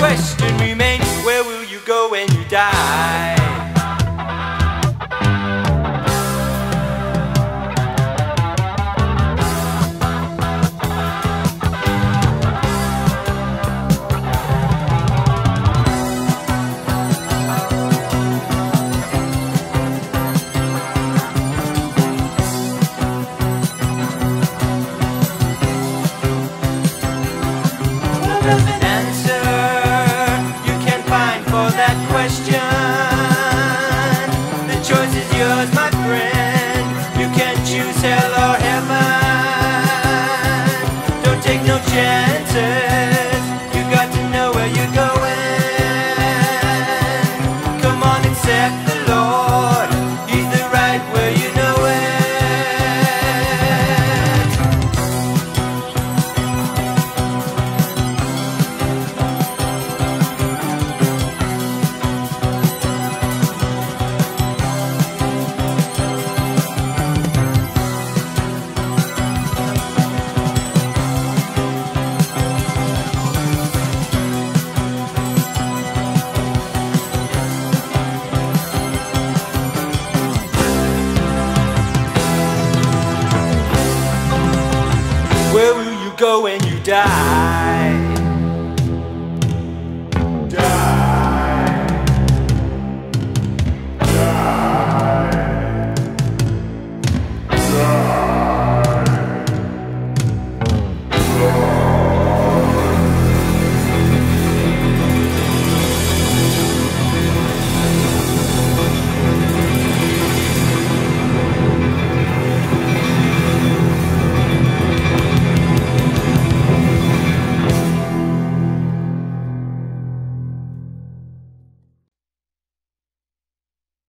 question remains Where will you go when you die? go when you die.